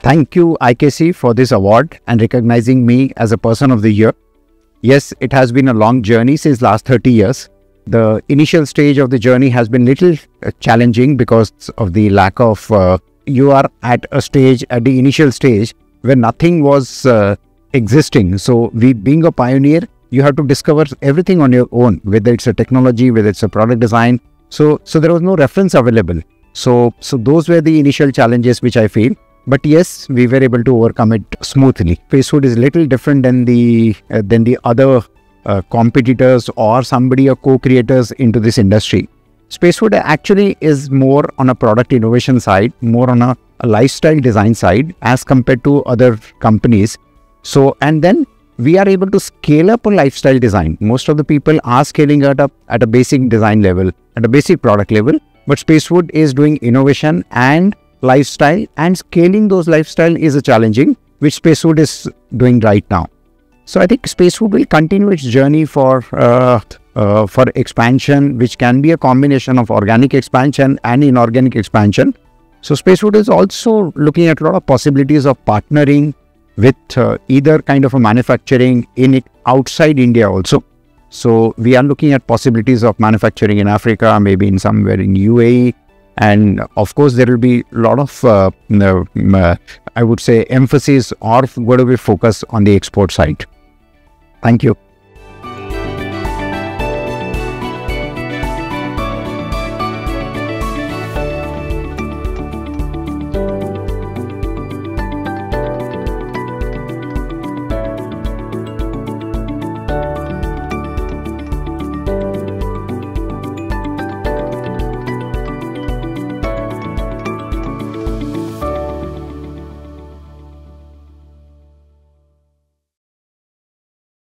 Thank you, IKC, for this award and recognizing me as a person of the year. Yes, it has been a long journey since last 30 years. The initial stage of the journey has been little uh, challenging because of the lack of uh, you are at a stage at the initial stage where nothing was uh, existing. So we being a pioneer, you have to discover everything on your own, whether it's a technology, whether it's a product design. So so there was no reference available. So so those were the initial challenges which I feel. But yes, we were able to overcome it smoothly. Spacewood is little different than the uh, than the other uh, competitors or somebody or co-creators into this industry. Spacewood actually is more on a product innovation side, more on a, a lifestyle design side as compared to other companies. So, and then we are able to scale up a lifestyle design. Most of the people are scaling it up at a basic design level, at a basic product level, but Spacewood is doing innovation and lifestyle and scaling those lifestyle is a challenging, which Spacewood is doing right now. So I think Spacewood will continue its journey for uh, uh, for expansion, which can be a combination of organic expansion and inorganic expansion. So Spacewood is also looking at a lot of possibilities of partnering with uh, either kind of a manufacturing in it outside India also. So we are looking at possibilities of manufacturing in Africa, maybe in somewhere in UAE, and of course there will be a lot of uh, uh, I would say emphasis or going to be focus on the export side. Thank you.